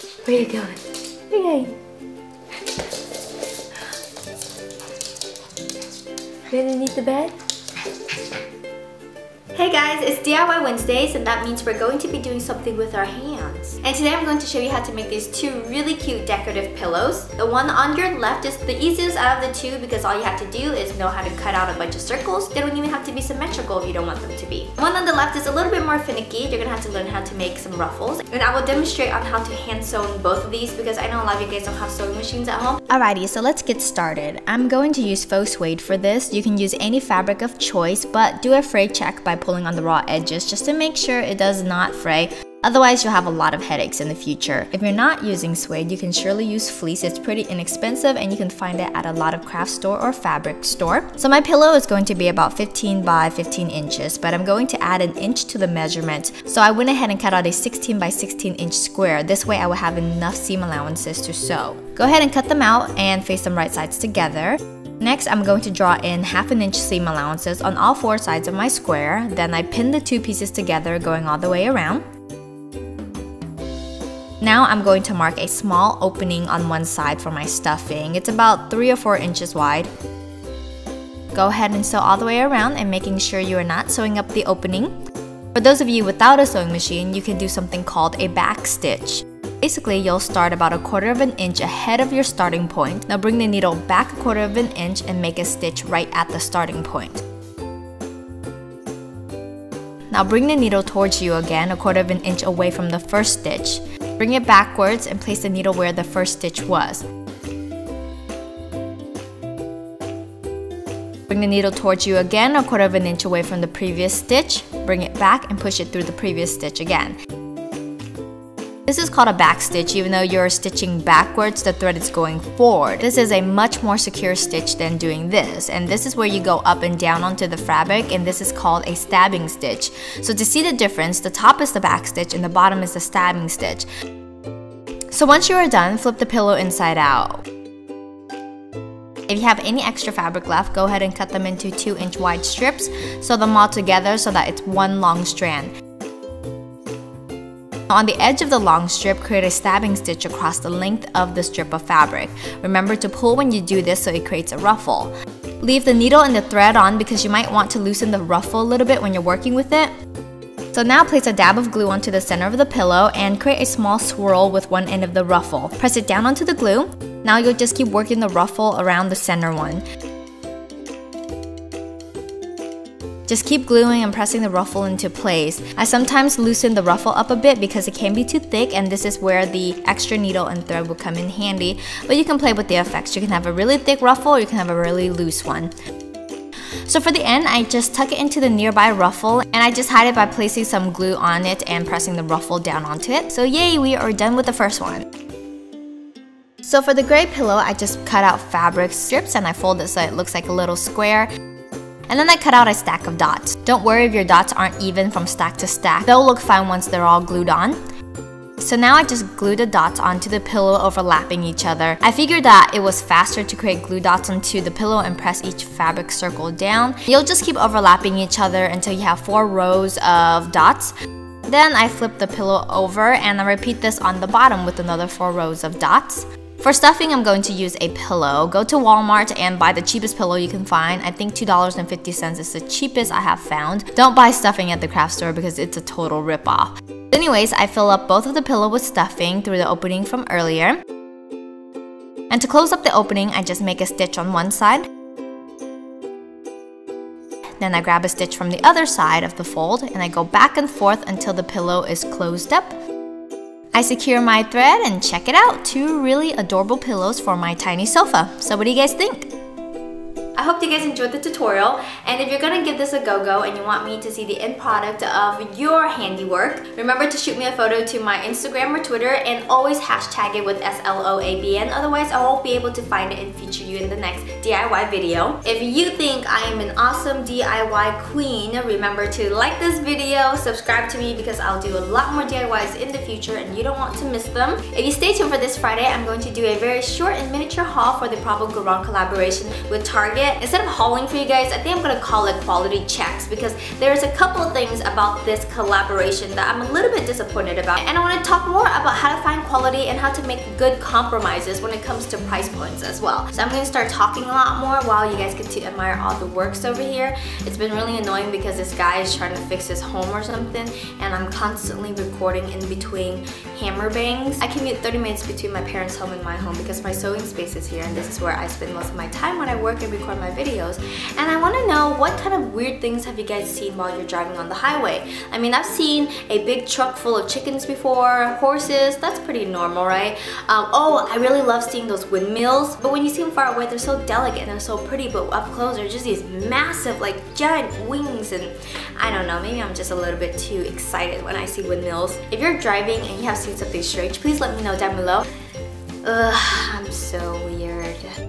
Where are you going? Are you? Underneath the bed? Hey guys, it's DIY Wednesdays and that means we're going to be doing something with our hands. And today I'm going to show you how to make these two really cute decorative pillows. The one on your left is the easiest out of the two because all you have to do is know how to cut out a bunch of circles. They don't even have to be symmetrical if you don't want them to be. The one on the left is a little bit more finicky. You're gonna have to learn how to make some ruffles. And I will demonstrate on how to hand sew both of these because I know a lot of you guys don't have sewing machines at home. Alrighty, so let's get started. I'm going to use faux suede for this. You can use any fabric of choice, but do a fray check by pulling on the raw edges just to make sure it does not fray. Otherwise, you'll have a lot of headaches in the future. If you're not using suede, you can surely use fleece. It's pretty inexpensive and you can find it at a lot of craft store or fabric store. So my pillow is going to be about 15 by 15 inches, but I'm going to add an inch to the measurement. So I went ahead and cut out a 16 by 16 inch square. This way I will have enough seam allowances to sew. Go ahead and cut them out and face them right sides together. Next, I'm going to draw in half an inch seam allowances on all four sides of my square. Then I pin the two pieces together going all the way around. Now I'm going to mark a small opening on one side for my stuffing. It's about 3 or 4 inches wide. Go ahead and sew all the way around and making sure you are not sewing up the opening. For those of you without a sewing machine, you can do something called a back stitch. Basically, you'll start about a quarter of an inch ahead of your starting point. Now bring the needle back a quarter of an inch and make a stitch right at the starting point. Now bring the needle towards you again, a quarter of an inch away from the first stitch. Bring it backwards and place the needle where the first stitch was. Bring the needle towards you again, a quarter of an inch away from the previous stitch. Bring it back and push it through the previous stitch again. This is called a back stitch even though you're stitching backwards, the thread is going forward. This is a much more secure stitch than doing this and this is where you go up and down onto the fabric and this is called a stabbing stitch. So to see the difference, the top is the back stitch and the bottom is the stabbing stitch. So once you are done, flip the pillow inside out. If you have any extra fabric left, go ahead and cut them into 2 inch wide strips, sew them all together so that it's one long strand. On the edge of the long strip, create a stabbing stitch across the length of the strip of fabric. Remember to pull when you do this so it creates a ruffle. Leave the needle and the thread on because you might want to loosen the ruffle a little bit when you're working with it. So now place a dab of glue onto the center of the pillow and create a small swirl with one end of the ruffle. Press it down onto the glue. Now you'll just keep working the ruffle around the center one. Just keep gluing and pressing the ruffle into place. I sometimes loosen the ruffle up a bit because it can be too thick and this is where the extra needle and thread will come in handy. But you can play with the effects. You can have a really thick ruffle or you can have a really loose one. So for the end, I just tuck it into the nearby ruffle and I just hide it by placing some glue on it and pressing the ruffle down onto it. So yay, we are done with the first one. So for the gray pillow, I just cut out fabric strips and I fold it so it looks like a little square. And then I cut out a stack of dots. Don't worry if your dots aren't even from stack to stack. They'll look fine once they're all glued on. So now I just glue the dots onto the pillow overlapping each other. I figured that it was faster to create glue dots onto the pillow and press each fabric circle down. You'll just keep overlapping each other until you have four rows of dots. Then I flip the pillow over and I repeat this on the bottom with another four rows of dots. For stuffing, I'm going to use a pillow. Go to Walmart and buy the cheapest pillow you can find. I think $2.50 is the cheapest I have found. Don't buy stuffing at the craft store because it's a total ripoff. Anyways, I fill up both of the pillow with stuffing through the opening from earlier. And to close up the opening, I just make a stitch on one side. Then I grab a stitch from the other side of the fold and I go back and forth until the pillow is closed up I secure my thread and check it out, two really adorable pillows for my tiny sofa. So what do you guys think? I hope you guys enjoyed the tutorial and if you're gonna give this a go-go and you want me to see the end product of your handiwork, remember to shoot me a photo to my Instagram or Twitter and always hashtag it with SLOABN otherwise I won't be able to find it and feature you in the next DIY video. If you think I am an awesome DIY queen, remember to like this video, subscribe to me because I'll do a lot more DIYs in the future and you don't want to miss them. If you stay tuned for this Friday, I'm going to do a very short and miniature haul for the Prabal Gurung collaboration with Target it. Instead of hauling for you guys, I think I'm gonna call it quality checks because there's a couple things about this collaboration that I'm a little bit disappointed about. And I wanna talk more about how to find quality and how to make good compromises when it comes to price points as well. So I'm gonna start talking a lot more while you guys get to admire all the works over here. It's been really annoying because this guy is trying to fix his home or something and I'm constantly recording in between hammer bangs. I commute 30 minutes between my parents' home and my home because my sewing space is here and this is where I spend most of my time when I work and record my videos. And I want to know what kind of weird things have you guys seen while you're driving on the highway? I mean, I've seen a big truck full of chickens before, horses, that's pretty normal, right? Um, oh, I really love seeing those windmills, but when you see them far away, they're so delicate and they're so pretty, but up close, they're just these massive, like giant wings and I don't know, maybe I'm just a little bit too excited when I see windmills. If you're driving and you have seen something strange, please let me know down below. Ugh, I'm so weird.